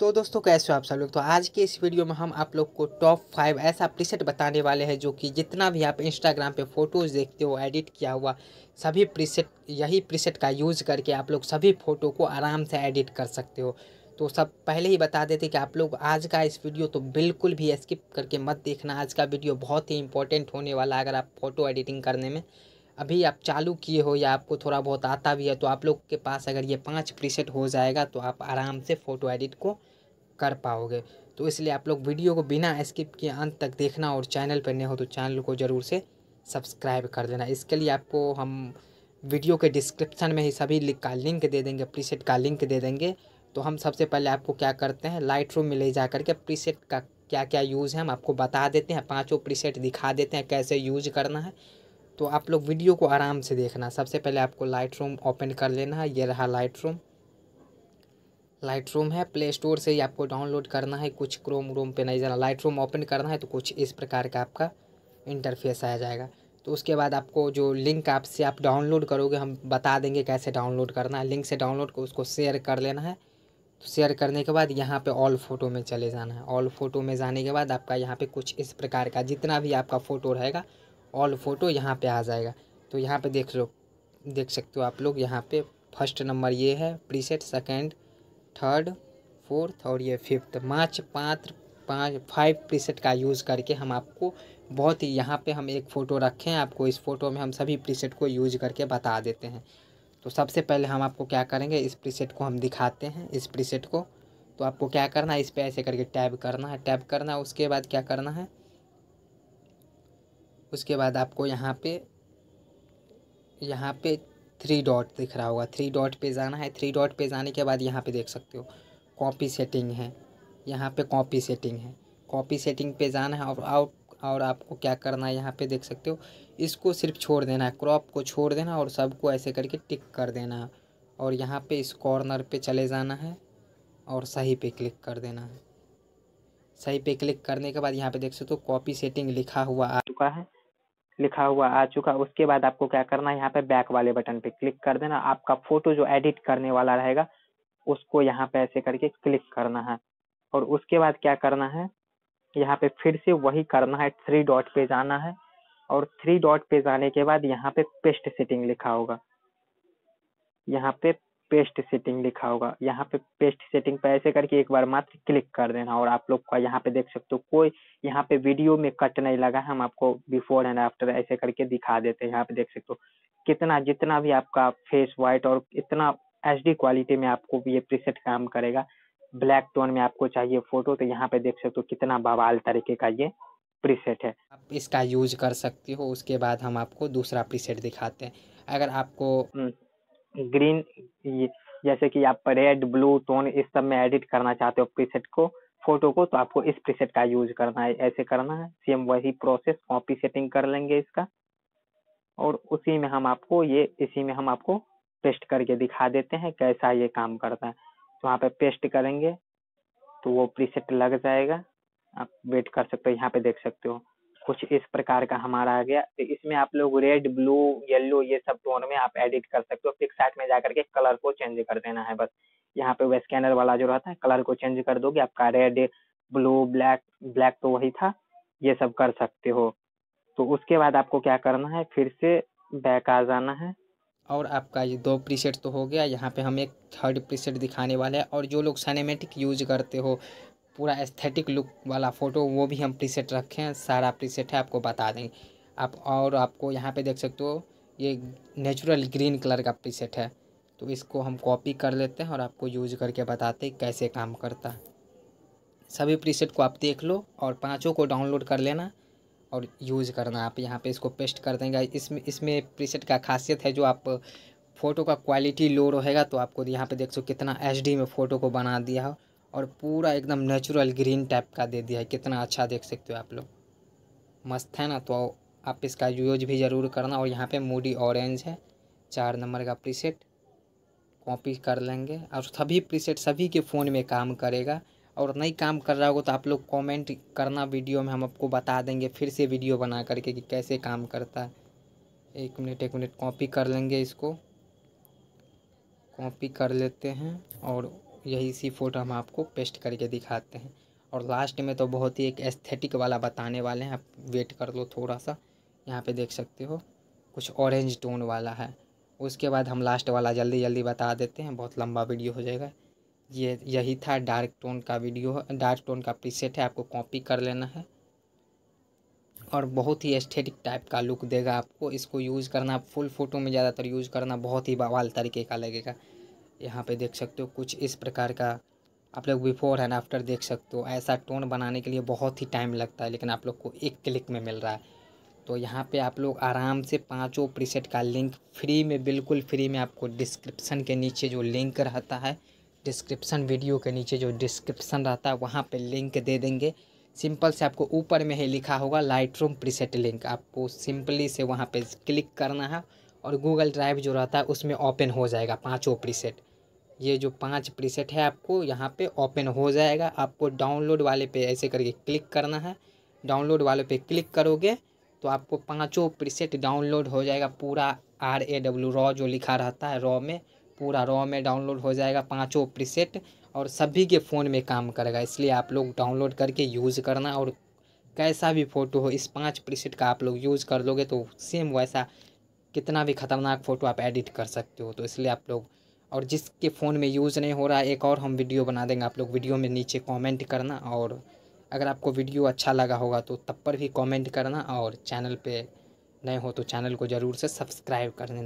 तो दोस्तों, कैसे हो आप सब लोग? तो आज के इस वीडियो में हम आप लोग को टॉप फाइव ऐसा प्रीसेट बताने वाले हैं जो कि जितना भी आप इंस्टाग्राम पे फ़ोटोज़ देखते हो एडिट किया हुआ, सभी प्रीसेट यही प्रीसेट का यूज़ करके आप लोग सभी फ़ोटो को आराम से एडिट कर सकते हो। तो सब पहले ही बता देते कि आप लोग आज का इस वीडियो तो बिल्कुल भी स्किप करके मत देखना। आज का वीडियो बहुत ही इंपॉर्टेंट होने वाला है अगर आप फ़ोटो एडिटिंग करने में। अभी आप चालू किए हो या आपको थोड़ा बहुत आता भी है तो आप लोग के पास अगर ये पाँच प्रीसेट हो जाएगा तो आप आराम से फ़ोटो एडिट को कर पाओगे। तो इसलिए आप लोग वीडियो को बिना स्किप किए अंत तक देखना और चैनल पर नए हो तो चैनल को ज़रूर से सब्सक्राइब कर देना। इसके लिए आपको हम वीडियो के डिस्क्रिप्शन में ही सभी लिंक का लिंक दे देंगे, प्रीसेट का लिंक दे देंगे। तो हम सबसे पहले आपको क्या करते हैं लाइट रूम में ले जा करके प्रीसेट का क्या क्या यूज़ है हम आपको बता देते हैं, पाँचों प्रीसेट दिखा देते हैं कैसे यूज़ करना है। तो आप लोग वीडियो को आराम से देखना। सबसे पहले आपको लाइट रूम ओपन कर लेना है, ये रहा लाइट रूम लाइट रूम है प्ले स्टोर से ही आपको डाउनलोड करना है, कुछ क्रोम रूम पे नहीं जाना। लाइट रूम ओपन करना है तो कुछ इस प्रकार का आपका इंटरफेस आ जाएगा। तो उसके बाद आपको जो लिंक आपसे आप डाउनलोड करोगे, हम बता देंगे कैसे डाउनलोड करना है। लिंक से डाउनलोड को उसको शेयर कर लेना है। तो शेयर करने के बाद यहाँ पे ऑल फ़ोटो में चले जाना है। ऑल फ़ोटो में जाने के बाद आपका यहाँ पे कुछ इस प्रकार का, जितना भी आपका फ़ोटो रहेगा ऑल फ़ोटो यहाँ पे आ जाएगा। तो यहाँ पे देख लो, देख सकते हो आप लोग, यहाँ पे फ़र्स्ट नंबर ये है प्रीसेट सेकेंड थर्ड फोर्थ और ये फिफ्थ पाँच पाँच पाँच फाइव प्रीसेट का यूज़ करके हम आपको बहुत ही यहाँ पे हम एक फ़ोटो रखे। हैं आपको इस फ़ोटो में हम सभी प्रीसेट को यूज़ करके बता देते हैं। तो सबसे पहले हम आपको क्या करेंगे? इस प्रीसेट को हम दिखाते हैं, इस प्रीसेट को। तो आपको क्या करना है? इस पर ऐसे करके टैब करना है। टैब करना है उसके बाद क्या करना है? उसके बाद आपको यहाँ पे यहाँ पे थ्री डॉट दिख रहा होगा। थ्री डॉट पे जाना है। थ्री डॉट पे जाने के बाद यहाँ पे देख सकते हो, कॉपी सेटिंग है। यहाँ पे कॉपी सेटिंग है। कॉपी सेटिंग पे जाना है और आउट, और आपको क्या करना है यहाँ पे देख सकते हो। इसको सिर्फ़ छोड़ देना है। क्रॉप को छोड़ देना और सबको ऐसे करके टिक कर देना। है और यहाँ पे इस कॉर्नर पे चले जाना है और सही पे क्लिक कर देना है। सही पे क्लिक करने के बाद यहाँ पे देख सकते हो, कॉपी सेटिंग लिखा हुआ आ चुका है। लिखा हुआ आ चुका। उसके बाद आपको क्या करना है, यहाँ पे बैक वाले बटन पे क्लिक कर देना। आपका फ़ोटो जो एडिट करने वाला रहेगा, उसको यहाँ पे ऐसे करके क्लिक करना है। और उसके बाद क्या करना है, यहाँ पे फिर से वही करना है थ्री डॉट पे जाना है। और थ्री डॉट पे जाने के बाद यहाँ पे पेस्ट सेटिंग लिखा होगा। यहाँ पे पेस्ट सेटिंग लिखा होगा। यहाँ पे पेस्ट सेटिंग पे ऐसे करके एक बार मात्र क्लिक कर देना और आप लोग का यहाँ पे देख सकते हो कोई यहाँ पे वीडियो में कट नहीं लगा। हम आपको बिफोर एंड आफ्टर ऐसे करके दिखा देते हैं। यहाँ पे देख सकते हो कितना जितना भी आपका फेस वाइट और इतना एचडी क्वालिटी में आपको ये प्रीसेट काम करेगा। ब्लैक टोन में आपको चाहिए फ़ोटो तो यहाँ पे देख सकते हो कितना बवाल तरीके का ये प्रीसेट है। आप इसका यूज़ कर सकते हो उसके बाद हम आपको दूसरा प्रीसेट दिखाते हैं। अगर आपको ग्रीन जैसे कि आप रेड ब्लू टोन इस सब में एडिट करना चाहते हो प्रीसेट को फ़ोटो को तो आपको इस प्रीसेट का यूज़ करना है, ऐसे करना है। सेम वही प्रोसेस कॉपी सेटिंग कर लेंगे इसका। और उसी में हम आपको ये, इसी में हम आपको पेस्ट करके दिखा देते हैं कैसा ये काम करता है। तो वहाँ पे पेस्ट करेंगे तो वो प्रीसेट लग जाएगा। आप वेट कर सकते हो, यहाँ पे देख सकते हो। कुछ इस प्रकार का हमारा आ गया। तो इसमें आप लोग रेड ब्लू येलो ये सब टोन में आप एडिट कर सकते हो। पिक्सार्ट में जाकर के कलर को चेंज कर देना है बस। यहाँ पे वो स्कैनर वाला जो रहता है कलर को चेंज कर दोगे, आपका रेड ब्लू ब्लैक ब्लैक तो वही था। ये सब कर सकते हो। तो उसके बाद आपको क्या करना है? फिर से बैक आ जाना है। और आपका ये दो प्रीसेट तो हो गया। यहाँ पे हम एक थर्ड प्रीसेट दिखाने वाले हैं। और जो लोग साइनेमेटिक यूज़ करते हो पूरा एस्थेटिक लुक वाला फ़ोटो वो भी हम प्रीसेट रखे हैं, सारा प्रीसेट है, आपको बता देंगे आप और आपको यहाँ पे देख सकते हो, ये नेचुरल ग्रीन कलर का प्रीसेट है। तो इसको हम कॉपी कर लेते हैं और आपको यूज़ करके बताते हैं कैसे काम करता है। सभी प्रीसेट को आप देख लो और पाँचों को डाउनलोड कर लेना और यूज़ करना। आप यहाँ पे इसको पेस्ट कर देंगे। इसमें इसमें प्रीसेट का खासियत है जो आप फ़ोटो का क्वालिटी लो रहेगा तो आपको यहाँ पे देख सो कितना एचडी में फ़ोटो को बना दिया है। और पूरा एकदम नेचुरल ग्रीन टाइप का दे दिया है। कितना अच्छा देख सकते हो आप लोग। मस्त है ना? तो आप इसका यूज़ भी ज़रूर करना। और यहाँ पे मूडी ऑरेंज है। चार नंबर का प्रीसेट कॉपी कर लेंगे। और सभी प्रीसेट सभी के फ़ोन में काम करेगा। और नहीं काम कर रहा होगा तो आप लोग कमेंट करना वीडियो में। हम आपको बता देंगे। फिर से वीडियो बना करके कि कैसे काम करता है। एक मिनट एक मिनट कॉपी कर लेंगे इसको। कॉपी कर लेते हैं। और यही सी फ़ोटो हम आपको पेस्ट करके दिखाते हैं। और लास्ट में तो बहुत ही एक एस्थेटिक वाला बताने वाले हैं। आप वेट कर लो थोड़ा सा यहाँ पे देख सकते हो, कुछ ऑरेंज टोन वाला है। उसके बाद हम लास्ट वाला जल्दी जल्दी बता देते हैं। बहुत लंबा वीडियो हो जाएगा। ये, यही था डार्क टोन का वीडियो डार्क टोन का प्रीसेट है, आपको कॉपी कर लेना है। और बहुत ही एस्थेटिक टाइप का लुक देगा आपको। इसको यूज़ करना फुल फ़ोटो में ज़्यादातर यूज़ करना बहुत ही बवाल तरीके का लगेगा। यहाँ पे देख सकते हो कुछ इस प्रकार का आप लोग बिफोर एंड आफ्टर देख सकते हो। ऐसा टोन बनाने के लिए बहुत ही टाइम लगता है, लेकिन आप लोग को एक क्लिक में मिल रहा है। तो यहाँ पे आप लोग आराम से पाँचों प्रीसेट का लिंक फ्री में, बिल्कुल फ्री में आपको डिस्क्रिप्शन के नीचे जो लिंक रहता है डिस्क्रिप्शन वीडियो के नीचे जो डिस्क्रिप्शन रहता है, वहाँ पे लिंक दे देंगे। सिंपल से आपको ऊपर में ही लिखा होगा लाइट रूम लिंक आपको सिंपली से वहाँ पर क्लिक करना है और गूगल ड्राइव जो रहता है, उसमें ओपन हो जाएगा पाँचों प्रीसेट ये जो पाँच प्रीसेट है आपको, यहाँ पे ओपन हो जाएगा। आपको डाउनलोड वाले पे ऐसे करके क्लिक करना है। डाउनलोड वाले पे क्लिक करोगे तो आपको पाँचों प्रीसेट डाउनलोड हो जाएगा। पूरा आर ए डब्ल्यू रॉ जो लिखा रहता है रॉ में, पूरा रॉ में डाउनलोड हो जाएगा पाँचों प्रीसेट। और सभी के फ़ोन में काम करेगा, इसलिए आप लोग डाउनलोड करके यूज़ करना। और कैसा भी फ़ोटो हो, इस पाँच प्रीसेट का आप लोग यूज़ कर लोगे तो सेम वैसा कितना भी ख़तरनाक फ़ोटो आप एडिट कर सकते हो। तो इसलिए आप लोग और जिसके फ़ोन में यूज़ नहीं हो रहा है एक और हम वीडियो बना देंगे। आप लोग वीडियो में नीचे कमेंट करना और अगर आपको वीडियो अच्छा लगा होगा तो तब पर भी कमेंट करना और चैनल पे नए हो तो चैनल को ज़रूर से सब्सक्राइब कर देना।